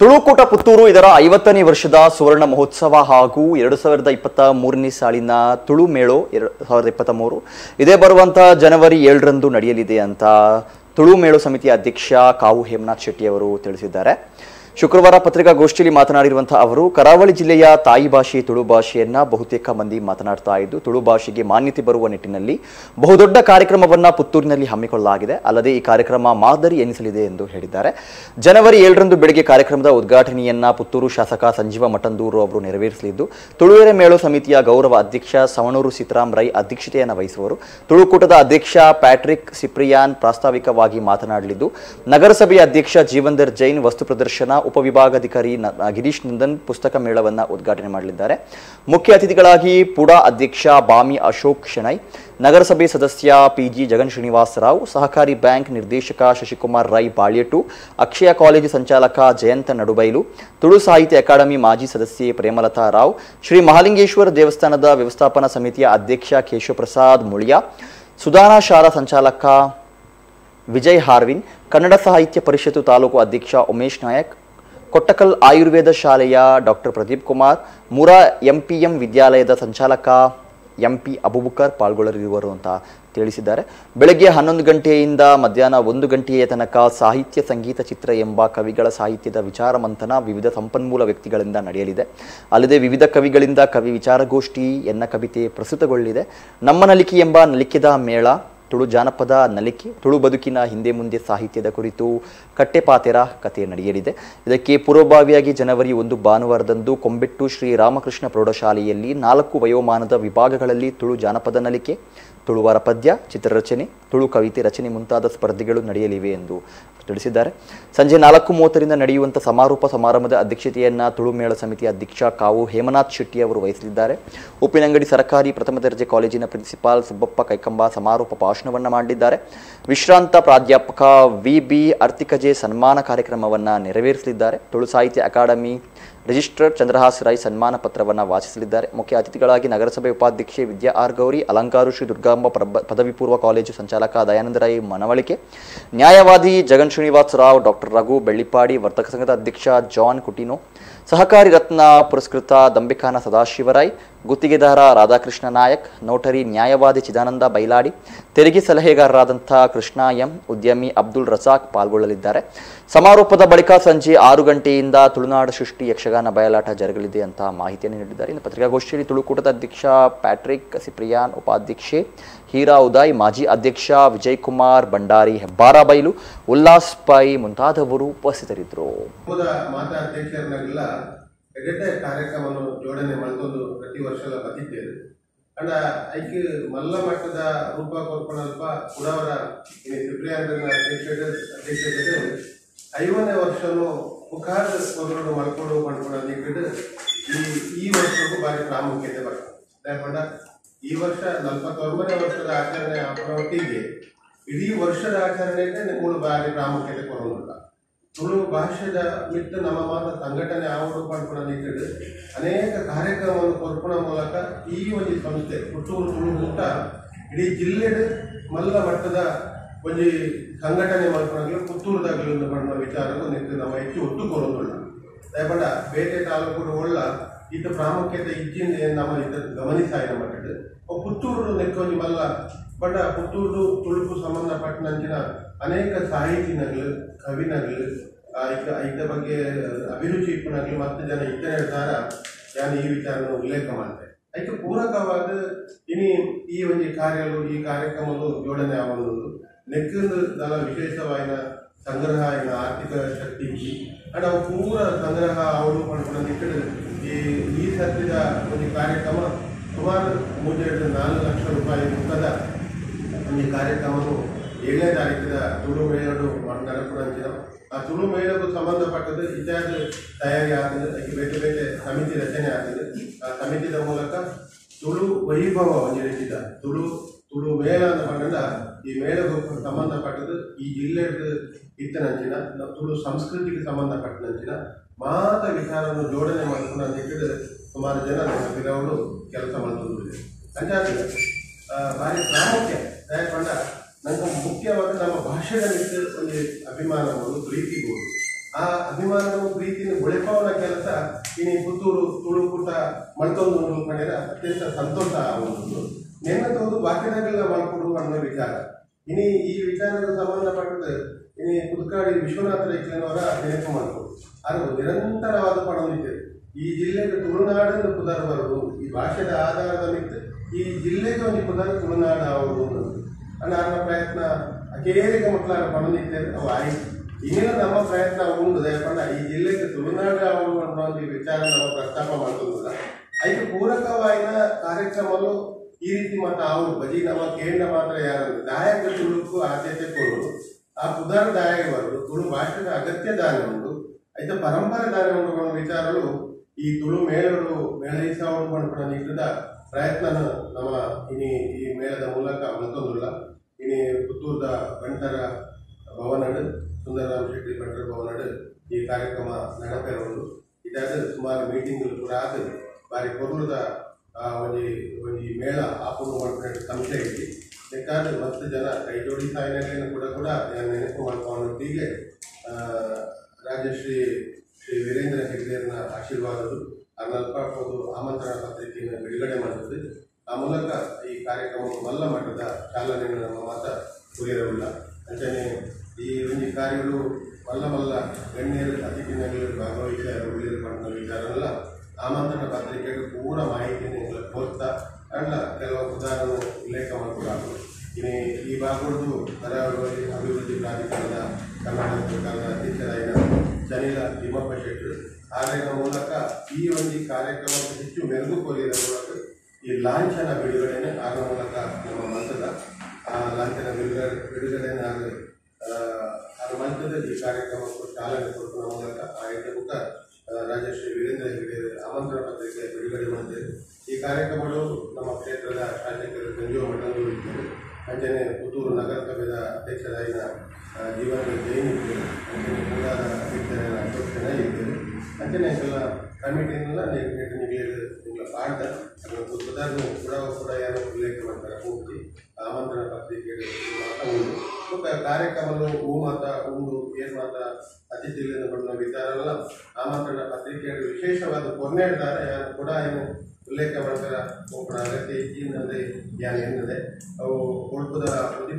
ತುಳುಕೂಟ ಪುತ್ತೂರು ಇದರ ಐವತ್ತನೇ ವರ್ಷದ ಸುವರ್ಣ ಮಹೋತ್ಸವ ಹಾಗೂ ಎರಡು ಸಾವಿರದ ಇಪ್ಪತ್ತ ಮೂರನೇ ಸಾಲಿನ ತುಳು ಮೇಳೋ ಎರಡು ಸಾವಿರದ ಇಪ್ಪತ್ತ ಮೂರು. ಇದೇ ಬರುವಂತ ಜನವರಿ ಏಳರಂದು ನಡೆಯಲಿದೆ ಅಂತ ತುಳು ಮೇಳೋ ಸಮಿತಿಯ ಅಧ್ಯಕ್ಷ ಕಾವು ಹೇಮನಾಥ್ ಶೆಟ್ಟಿ ಅವರು ತಿಳಿಸಿದ್ದಾರೆ. ಶುಕ್ರವಾರ ಪತ್ರಿಕಾಗೋಷ್ಠಿಯಲ್ಲಿ ಮಾತನಾಡಿರುವಂತಹ ಅವರು, ಕರಾವಳಿ ಜಿಲ್ಲೆಯ ತಾಯಿ ಭಾಷೆ ತುಳು ಭಾಷೆಯನ್ನ ಬಹುತೇಕ ಮಂದಿ ಮಾತನಾಡ್ತಾ ಇದ್ದು, ತುಳು ಭಾಷೆಗೆ ಮಾನ್ಯತೆ ಬರುವ ನಿಟ್ಟಿನಲ್ಲಿ ಬಹುದೊಡ್ಡ ಕಾರ್ಯಕ್ರಮವನ್ನ ಪುತ್ತೂರಿನಲ್ಲಿ ಹಮ್ಮಿಕೊಳ್ಳಲಾಗಿದೆ. ಅಲ್ಲದೆ ಈ ಕಾರ್ಯಕ್ರಮ ಮಾದರಿ ಎನಿಸಲಿದೆ ಎಂದು ಹೇಳಿದ್ದಾರೆ. ಜನವರಿ ಏಳರಂದು ಬೆಳಗ್ಗೆ ಕಾರ್ಯಕ್ರಮದ ಉದ್ಘಾಟನೆಯನ್ನ ಪುತ್ತೂರು ಶಾಸಕ ಸಂಜೀವ ಮಠಂದೂರು ಅವರು ನೆರವೇರಿಸಲಿದ್ದು, ತುಳುವೆರೆ ಮೇಳು ಸಮಿತಿಯ ಗೌರವ ಅಧ್ಯಕ್ಷ ಸವಣೂರು ಸೀತಾರಾಮ್ ರೈ ಅಧ್ಯಕ್ಷತೆಯನ್ನು ವಹಿಸುವರು. ತುಳುಕೂಟದ ಅಧ್ಯಕ್ಷ ಪ್ಯಾಟ್ರಿಕ್ ಸಿಪ್ರಿಯಾನ್ ಪ್ರಾಸ್ತಾವಿಕವಾಗಿ ಮಾತನಾಡಲಿದ್ದು, ನಗರಸಭೆಯ ಅಧ್ಯಕ್ಷ ಜೀವಂದರ್ ಜೈನ್ ವಸ್ತು ಪ್ರದರ್ಶನ ಉಪವಿಭಾಗಾಧಿಕಾರಿ ಗಿರೀಶ್ ನಂದನ್ ಪುಸ್ತಕ ಮೇಳವನ್ನ ಉದ್ಘಾಟನೆ ಮಾಡಲಿದ್ದಾರೆ. ಮುಖ್ಯ ಅತಿಥಿಗಳಾಗಿ ಪುಡಾ ಅಧ್ಯಕ್ಷ ಬಾಮಿ ಅಶೋಕ್ ಶೆಣೈ, ನಗರಸಭೆ ಸದಸ್ಯ ಪಿಜಿ ಜಗನ್ ಶ್ರೀನಿವಾಸ ರಾವ್, ಸಹಕಾರಿ ಬ್ಯಾಂಕ್ ನಿರ್ದೇಶಕ ಶಶಿಕುಮಾರ್ ರೈ ಬಾಳ್ಯಟು ಅಕ್ಷಯ ಕಾಲೇಜು ಸಂಚಾಲಕ ಜಯಂತ ನಡುಬೈಲು, ತುಳು ಸಾಹಿತ್ಯ ಅಕಾಡೆಮಿ ಮಾಜಿ ಸದಸ್ಯೆ ಪ್ರೇಮಲತಾ ರಾವ್, ಶ್ರೀ ಮಹಾಲಿಂಗೇಶ್ವರ ದೇವಸ್ಥಾನದ ವ್ಯವಸ್ಥಾಪನಾ ಸಮಿತಿಯ ಅಧ್ಯಕ್ಷ ಕೇಶವಪ್ರಸಾದ್ ಮುಳಿಯ ಸುಧಾರಾ ಶಾಲಾ ಸಂಚಾಲಕ ವಿಜಯ್ ಹಾರ್ವಿನ್, ಕನ್ನಡ ಸಾಹಿತ್ಯ ಪರಿಷತ್ತು ತಾಲೂಕು ಅಧ್ಯಕ್ಷ ಉಮೇಶ್ ನಾಯಕ್ ಕೊಟ್ಟಕಲ್ ಆಯುರ್ವೇದ ಶಾಲೆಯ ಡಾಕ್ಟರ್ ಪ್ರದೀಪ್ ಕುಮಾರ್, ಮುರಾ ಎಂಪಿಎಂ ವಿದ್ಯಾಲಯದ ಸಂಚಾಲಕ ಎಂಪಿ ಅಬುಬುಕರ್ ಪಾಲ್ಗೊಳ್ಳಲಿರುವರು ಅಂತ ತಿಳಿಸಿದ್ದಾರೆ. ಬೆಳಗ್ಗೆ ಹನ್ನೊಂದು ಗಂಟೆಯಿಂದ ಮಧ್ಯಾಹ್ನ ಒಂದು ಗಂಟೆಯ ತನಕ ಸಾಹಿತ್ಯ ಸಂಗೀತ ಚಿತ್ರ ಎಂಬ ಕವಿಗಳ ಸಾಹಿತ್ಯದ ವಿಚಾರ ಮಂಥನ ವಿವಿಧ ಸಂಪನ್ಮೂಲ ವ್ಯಕ್ತಿಗಳಿಂದ ನಡೆಯಲಿದೆ. ಅಲ್ಲದೆ ವಿವಿಧ ಕವಿಗಳಿಂದ ಕವಿ ವಿಚಾರಗೋಷ್ಠಿ ಎನ್ನ ಕವಿತೆ ಪ್ರಸ್ತುತಗೊಳ್ಳಲಿದೆ ನಮ್ಮ ನಲಿಕೆ ಎಂಬ ನಲಿಕೆದ ಮೇಳ ತುಳು ಜಾನಪದ ನಲಿಕೆ, ತುಳು ಬದುಕಿನ ಹಿಂದೆ ಮುಂದೆ ಸಾಹಿತ್ಯದ ಕುರಿತು ಕಟ್ಟೆಪಾತೆರ ಕಥೆ ನಡೆಯಲಿದೆ. ಇದಕ್ಕೆ ಪೂರ್ವಭಾವಿಯಾಗಿ ಜನವರಿ ಒಂದು ಭಾನುವಾರದಂದು ಕೊಂಬೆಟ್ಟು ಶ್ರೀ ರಾಮಕೃಷ್ಣ ಪ್ರೌಢಶಾಲೆಯಲ್ಲಿ ನಾಲ್ಕು ವಯೋಮಾನದ ವಿಭಾಗಗಳಲ್ಲಿ ತುಳು ಜಾನಪದ ನಲಿಕೆ ತುಳುವಾರ ಪದ್ಯ, ಚಿತ್ರರಚನೆ, ತುಳು ಕವಿತೆ ರಚನೆ ಮುಂತಾದ ಸ್ಪರ್ಧೆಗಳು ನಡೆಯಲಿವೆ ಎಂದು ತಿಳಿಸಿದ್ದಾರೆ. ಸಂಜೆ ನಾಲ್ಕು ಮೂವತ್ತರಿಂದ ನಡೆಯುವಂಥ ಸಮಾರೋಪ ಸಮಾರಂಭದ ಅಧ್ಯಕ್ಷತೆಯನ್ನ ತುಳು ಮೇಳ ಸಮಿತಿ ಅಧ್ಯಕ್ಷ ಕಾವು ಹೇಮನಾಥ್ ಶೆಟ್ಟಿ ಅವರು ವಹಿಸಲಿದ್ದಾರೆ. ಉಪ್ಪಿನಂಗಡಿ ಸರ್ಕಾರಿ ಪ್ರಥಮ ದರ್ಜೆ ಕಾಲೇಜಿನ ಪ್ರಿನ್ಸಿಪಾಲ್ ಸುಬ್ಬಪ್ಪ ಕೈಕಂಬ ಸಮಾರೋಪ ಭಾಷಣವನ್ನ ಮಾಡಿದ್ದಾರೆ. ವಿಶ್ರಾಂತ ಪ್ರಾಧ್ಯಾಪಕ ವಿ ಬಿ ಅರ್ತಿಕಜೆ ಸನ್ಮಾನ ಕಾರ್ಯಕ್ರಮವನ್ನ ನೆರವೇರಿಸಲಿದ್ದಾರೆ. ತುಳು ಸಾಹಿತ್ಯ ಅಕಾಡೆಮಿ ರಿಜಿಸ್ಟ್ರರ್ ಚಂದ್ರಹಾಸ್ ರಾಯ್ ಸನ್ಮಾನ ಪತ್ರವನ್ನು ವಾಚಿಸಲಿದ್ದಾರೆ. ಮುಖ್ಯ ಅತಿಥಿಗಳಾಗಿ ನಗರಸಭೆ ಉಪಾಧ್ಯಕ್ಷೆ ವಿದ್ಯಾ ಆರ್ ಗೌರಿ, ಅಲಂಕಾರು ಶ್ರೀ ದುರ್ಗಾಂಬ ಪ್ರಬ, ಪದವಿ ಪೂರ್ವ ಕಾಲೇಜು ಸಂಚಾಲಕ ದಯಾನಂದ ರೈ ಮನವಳಿಕೆ. ನ್ಯಾಯವಾದಿ ಜಗನ್ ಶ್ರೀನಿವಾಸ್ ರಾವ್ ಡಾಕ್ಟರ್ ರಘು ಬೆಳ್ಳಿಪಾಡಿ ವರ್ತಕ ಸಂಘದ ಅಧ್ಯಕ್ಷ ಜಾನ್ ಕುಟಿನೋ. ಸಹಕಾರಿ ರತ್ನ ಪುರಸ್ಕೃತ ದಂಬಿಕಾನ ಸದಾಶಿವರಾಯ್, ಗುತ್ತಿಗೆದಾರ ರಾಧಾಕೃಷ್ಣ ನಾಯಕ್, ನೋಟರಿ ನ್ಯಾಯವಾದಿ ಚಿದಾನಂದ ಬೈಲಾಡಿ, ತೆರಿಗೆ ಸಲಹೆಗಾರರಾದಂಥ ಕೃಷ್ಣ ಎಂ, ಉದ್ಯಮಿ ಅಬ್ದುಲ್ ರಸಾಕ್ ಪಾಲ್ಗೊಳ್ಳಲಿದ್ದಾರೆ. ಸಮಾರೋಪದ ಬಳಿಕ ಸಂಜೆ ಆರು ಗಂಟೆಯಿಂದ ತುಳುನಾಡು ಸೃಷ್ಟಿ ಯಕ್ಷಗಾನ ಬಯಲಾಟ ಜರುಗಲಿದೆ ಅಂತ ಮಾಹಿತಿಯನ್ನು ನೀಡಿದ್ದಾರೆ. ಇನ್ನು ಪತ್ರಿಕಾಗೋಷ್ಠಿಯಲ್ಲಿ ತುಳುಕೂಟದ ಅಧ್ಯಕ್ಷ ಪ್ಯಾಟ್ರಿಕ್ ಸಿಪ್ರಿಯಾನ್, ಉಪಾಧ್ಯಕ್ಷೆ ಹೀರಾ ಉದಾಯ್, ಮಾಜಿ ಅಧ್ಯಕ್ಷ ವಿಜಯ್ ಕುಮಾರ್ ಭಂಡಾರಿ ಹೆಬ್ಬಾರಬೈಲು ಉಲ್ಲಾಸ್ ಪೈ ಮುಂತಾದವರು ಉಪಸ್ಥಿತರಿದ್ದರು. ಎಡೆಟೆ ಕಾರ್ಯಕ್ರಮವನ್ನು ಜೋಡಣೆ ಮಾಡಿಕೊಂಡು ಪ್ರತಿ ವರ್ಷ ಬಂದಿದ್ದೇವೆ ಅಂಡ ಐಕೆ ಮಲ್ಲ ಮಟ್ಟದ ರೂಪ ಕೊರ್ಪಣಲ್ಪ ಕುಡವರ ಸುಪ್ರಿಯಾಂಕನ ಅಧ್ಯಕ್ಷತೆ ಅಧ್ಯಕ್ಷತೆ ಐವನೇ ವರ್ಷನು ಮುಖಾದ ಕೊರಡು ಮಲ್ಕೊಂಡು ಮಾಡ್ಕೊಂಡು ಈ ಈ ವರ್ಷಕ್ಕೂ ಭಾರಿ ಪ್ರಾಮುಖ್ಯತೆ ಬರ್ತದೆ. ಯಾಕಂಡ ಈ ವರ್ಷ ನಲವತ್ತೊಂಬನೇ ವರ್ಷದ ಆಚರಣೆ ಒಟ್ಟಿಗೆ ಇಡೀ ವರ್ಷದ ಆಚರಣೆಗೆ ಮೂಲ ಭಾರಿ ಪ್ರಾಮುಖ್ಯತೆ ಕೊಡೋದಿಲ್ಲ ತುಳು ಭಾಷೆದ ಮಿಟ್ಟು ನಮ್ಮ ಮಾತ ಸಂಘಟನೆ ಆವಡು ಪಡ್ಕೊಂಡು ಅನೇಕ ಕಾರ್ಯಕ್ರಮವನ್ನು ಕೊರ್ಪಣ ಮೂಲಕ ಈ ಒಂದು ಸಂಸ್ಥೆ, ಪುತ್ತೂರು ತುಳು ಊಟ ಇಡೀ ಜಿಲ್ಲೆಡ್ ಮಲ್ಲ ಮಟ್ಟದ ಒಂದು ಸಂಘಟನೆ ಮಾಡ್ಕೊಂಡಾಗಲೂ ಪುತ್ತೂರದಾಗಲೂ ಒಂದು ಪಡೆದ ವಿಚಾರಗಳು ನಿಂತು ನಮ್ಮ ಹೆಚ್ಚು ಒತ್ತು ಕೊರೋದಿಲ್ಲ ದಯಪಡ ಬೇರೆ ತಾಲೂಕು ಒಳ್ಳ ಇತ ಪ್ರಾಮುಖ್ಯತೆ ಇಚ್ಚಿಂದ ನಮ್ಮ ಇತ ಗಮನಿಸಾಯ ಮಟ್ಟದ ಪುತ್ತೂರು ನೆಕ್ಕೊಂಜಿ ಮಲ್ಲ ಬಡ ಪುತ್ತೂರು ತುಳುಕು ಸಂಬಂಧಪಟ್ಟಂಚಿನ ಅನೇಕ ಸಾಹಿತಿನಗಳು ಕವಿನಗಳು ಇತ ಬಗ್ಗೆ ಅಭಿರುಚಿ ಇಪ್ಪನಗಳು ಮತ್ತು ಜನ ಇತರ ಹೇಳ್ತಾರ. ನಾನು ಈ ವಿಚಾರವನ್ನು ಉಲ್ಲೇಖ ಮಾಡ್ತೇನೆ ಅದಕ್ಕೆ ಪೂರಕವಾದ ಇನಿ ಈ ಒಂದು ಕಾರ್ಯಗಳು, ಈ ಕಾರ್ಯಕ್ರಮಗಳು ಜೋಡಣೆ ಆಗುವುದು ನೆಕ್ಕಿಂದು ವಿಶೇಷವಾದ ಸಂಗ್ರಹ ಆಯ್ನ ಆರ್ಥಿಕ ಶಕ್ತಿ ಅಂಡ್ ಅವು ಪೂರ ಸಂಗ್ರಹ ಅವಳು ಪಡ್ಕೊಂಡು ಈ ಈ ಸತ್ಯದ ಒಂದು ಕಾರ್ಯಕ್ರಮ ಸುಮಾರು ಮೂರು ನಾಲ್ಕು ಲಕ್ಷ ರೂಪಾಯಿ ಮೊತ್ತದ ಒಂದು ಕಾರ್ಯಕ್ರಮವು ಏಳನೇ ತಾರೀಕಿನ ತುಳು ಮೇಳಡು ನಡಪುರಂಚಿನ ಆ ತುಳು ಮೇಳಕ್ಕೂ ಸಂಬಂಧಪಟ್ಟದ್ದು ಇತ್ಯಾದಿ ತಯಾರಿ ಆಗ್ತದೆ ಅದಕ್ಕೆ ಬೇರೆ ಬೇರೆ ಸಮಿತಿ ರಚನೆ ಆಗ್ತದೆ ಆ ಸಮಿತಿಯ ಮೂಲಕ ತುಳು ವೈಭವ ನಡೆಸಿದ ತುಳು ತುಳು ಮೇಳ ಅಂತ ಪಂಡ ಈ ಮೇಳಕ್ಕೂ ಸಂಬಂಧಪಟ್ಟದ್ದು ಈ ಜಿಲ್ಲೆ ಇತ್ತನಂಚಿನ ನಂಚಿನ ತುಳು ಸಂಸ್ಕೃತಿಗೆ ಸಂಬಂಧಪಟ್ಟನಂಚಿನ ಮಾತ ವಿಚಾರವನ್ನು ಜೋಡಣೆ ಮಾಡಿಕೊಂಡು ಅಂತ ಸುಮಾರು ಜನ ಗಿಡಗಳು ಕೆಲಸ ಮಾಡ್ತಿದ್ದಾರೆ ಅಂಜಾದ ಭಾರಿ ಪ್ರಾಮುಖ್ಯ. ದಯಪಂಡ ನಂಗೆ ಮುಖ್ಯವಾಗಿ ನಮ್ಮ ಭಾಷೆಯ ಮೇಲೆ ಒಂದು ಅಭಿಮಾನಗಳು ಪ್ರೀತಿಗಳು. ಆ ಅಭಿಮಾನವು, ಪ್ರೀತಿನ ಒಳಪಾವನ ಕೆಲಸ ಇನಿ ಪುತ್ತೂರು ತುಳುಕುಟ ಮಣ್ತೊಂದು ಕಂಡಿರ ಅತ್ಯಂತ ಸಂತೋಷ ಆಗುವುದು ನೆನ್ನತೊಂದು ವಾಕ್ಯಗಳನ್ನ ಮಾಡಿಕೊಡುವ ಅನ್ನೋ ವಿಚಾರ. ಇನಿ ಈ ವಿಚಾರದ ಸಂಬಂಧಪಟ್ಟದ್ದು ಇನಿ ಕುದ್ಕಾಡಿ ವಿಶ್ವನಾಥ ರೇಖೆಯವರ ನೆನಪು ಮಾಡಿಕೊಡು. ಅದು ನಿರಂತರವಾದ ಪಡವಿದೆ ಈ ಜಿಲ್ಲೆಗೆ ತುಳುನಾಡನ್ನು ಪುದರ್ ಬರುವುದು ಈ ಭಾಷೆದ ಆಧಾರದ ಮಿತ್ತು ಈ ಜಿಲ್ಲೆಗೆ ಒಂದು ಪುನರ್ ತುಳುನಾಡ ಅವರು ನನ್ನ ಪ್ರಯತ್ನ ಅಕೇರಿಕ ಮಕ್ಕಳ ಪಡಲಿದ್ದೇವೆ ಅವು ಆಯ್ತು. ನಮ್ಮ ಪ್ರಯತ್ನ ಉಂಡು ದಯಪಂಡ ಈ ಜಿಲ್ಲೆಗೆ ತುಳುನಾಡ ಅವರು ಅನ್ನೋ ಒಂದು ವಿಚಾರ ನಾವು ಪ್ರಸ್ತಾಪ ಮಾಡೋದಿಲ್ಲ ಐದು ಪೂರಕವಾಗಿನ ಕಾರ್ಯಕ್ರಮಲ್ಲೂ ಈ ರೀತಿ ಮತ್ತು ಅವರು. ಬಜಿ ನಮ್ಮ ಕೇಂದ್ರ ಮಾತ್ರ ಯಾರು ದಾಯಕ ತುಳುಕು ಆದ್ಯತೆ ಕೊಡುವುದು ಆ ಪುದರ್ ದಾಯ ತುಳು ಭಾಷೆದ ಅಗತ್ಯ ದಾನ ಉಂಟು. ಆಯ್ತು ಪರಂಪರೆ ದಾನ ಉಂಟು ವಿಚಾರಗಳು ಈ ತುಳು ಮೇಳಗಳು ಮೇಳೈಸ ಉಂಟು ಮಾಡ್ಕೊಂಡು ಪ್ರಯತ್ನ ನಮ್ಮ ಇನಿ ಈ ಮೇಳದ ಮೂಲಕ ಮತ್ತೊಂದುಲ್ಲ ಇನಿ ಪುತ್ತೂರದ ಬಂಟರ ಭವನಡು ಸುಂದರರಾಮ್ ಶೆಟ್ಟಿ ಬಂಟರ ಭವನಡು ಈ ಕಾರ್ಯಕ್ರಮ ನಡೆಪೆರುವುದು ಇದಾದ ಸುಮಾರು ಮೀಟಿಂಗ್ಗಳು ಕೂಡ ಆದವು ಬಾರಿ ಕೊರ್ಲದ ಒಂದು ಒಂದು ಮೇಳ ಆಪುರು ಮಾಡ್ಕೊಂಡು ಸಂಶಯ ಐತಿ ಬೇಕಾದ್ರೆ ಮತ್ತೆ ಜನ ಕೈ ಜೋಡಿ ಸಾಯಿನ ಕೂಡ ಕೂಡ ನಾನು ನೆನಪು ಮಾಡ್ಕೊಂಡೊಟ್ಟಿಗೆ ರಾಜಶ್ರೀ ಶ್ರೀ ವೀರೇಂದ್ರ ಹೆಗ್ಡೆಯರ್ನ ಆಶೀರ್ವಾದಗಳು ಅರ್ನಲ್ಪ ಒಂದು ಆಮಂತ್ರಣ ಪತ್ರಿಕೆಯನ್ನು ಬಿಡುಗಡೆ ಮಾಡುತ್ತದೆ ಆ ಮೂಲಕ ಈ ಕಾರ್ಯಕ್ರಮವು ಮಲ್ಲ ಮಟ್ಟದ ಚಾಲನೆಯನ್ನು ನಮ್ಮ ಮಾತ ಕುರಿಯರವಿಲ್ಲ ಅಂಚನೆ ಈ ಒಂದು ಕಾರ್ಯಗಳು ಮಲ್ಲ ಮಲ್ಲ ಗಣ್ಯರು ಅತಿಥಿನಲ್ಲಿ ಭಾಗವಹಿಸಿ ಉಳಿದಿರುವಂಥ ಮಾಡಿದ ವಿಚಾರಲ್ಲ ಆಮಂತ್ರಣ ಪತ್ರಿಕೆಗೆ ಪೂರ ಮಾಹಿತಿಯನ್ನು ಕೋರ್ತಾ ಅಲ್ಲ, ಕೆಲವು ಉದಾಹರಣೆ ಉಲ್ಲೇಖ ಮಾಡಬೇಕು ಇನ್ನು ಈ ಭಾಗದ್ದು ಕರಾವಳಿ ಅಭಿವೃದ್ಧಿ ಪ್ರಾಧಿಕಾರದ ಕರ್ನಾಟಕ ಸರ್ಕಾರದ ಅಧ್ಯಕ್ಷರಾದ ಜನಿಲ ತಿಮ್ಮಪ್ಪ ಶೆಟ್ಟರು ಆದರ ಮೂಲಕ ಈ ಒಂದು ಕಾರ್ಯಕ್ರಮಕ್ಕೆ ಹೆಚ್ಚು ಮೆರುಗು ಕೋರಿದ ಮೂಲಕ ಈ ಲಾಂಛನ ಬಿಡುಗಡೆನೆ ಆಗುವ ಮೂಲಕ ನಮ್ಮ ಮಂಚದ ಆ ಲಾಂಛನ ಬಿಡುಗಡೆ ಬಿಡುಗಡೆನೆ ಆಗಲಿ ಈ ಕಾರ್ಯಕ್ರಮಕ್ಕೂ ಚಾಲನೆ ಕೊಡುವ ಮೂಲಕ ಆ ಮುಖ ರಾಜಶ್ರೀ ವೀರೇಂದ್ರ ಹೆಗಡೆ ಆಮಂತ್ರಣ ಪತ್ರಿಕೆ ಬಿಡುಗಡೆ ಮಾಡಿದ್ದೇವೆ ಈ ಕಾರ್ಯಕ್ರಮಗಳು ನಮ್ಮ ಕ್ಷೇತ್ರದ ಶಾಸಕರು ಸಂಜೀವ ಮಂಡಲಗಳು ಇದ್ದಾರೆ. ಅಂಜನೆ ಪುತ್ತೂರು ನಗರಸಭೆಯ ಅಧ್ಯಕ್ಷರಾಗಿನ ಜೀವನ ಜೈನ್ ಇದ್ದರು. ಅಂಜನೆ ಕೂಡಾದ ಅಧ್ಯಕ್ಷರಾದ ಅಶೋಕ್ ಚೆನ್ನಾಗಿ ಅಂಜನೆ ಎಲ್ಲ ಕಮಿಟಿನೆಲ್ಲ ನಿಮಗೆ ನಿಮಗೆ ಪಾಠ, ಅದನ್ನು ಪುಸ್ತಕವನ್ನು ಕೂಡ ಕೂಡ ಯಾರು ಉಲ್ಲೇಖ ಮಾಡ್ತಾರೆ ಪೂರ್ತಿ ಆಮಂತ್ರಣ ಪತ್ರಿಕೆ ಮತ್ತು ಕಾರ್ಯಕ್ರಮಗಳು ಹೂ ಮಾತ ಉಂಡು ಏನು ಮಾತ ಅತಿಥಿಗಳಿಂದ ಬಂದ ವಿಚಾರ ಎಲ್ಲ ಆಮಂತ್ರಣ ಪತ್ರಿಕೆ ವಿಶೇಷವಾದ ಕೊನೆಡ್ತಾರೆ ಯಾರು ಕೂಡ ಏನು ಉಲ್ಲೇಖ ಮಾಡ್ತಾರೆ ಕೂಡ ಅಗತ್ಯ ಇದ್ದಿಂದಂದ್ರೆ ಯಾರು ಏನಿದೆ ಅವು ಕೊಡುಪದ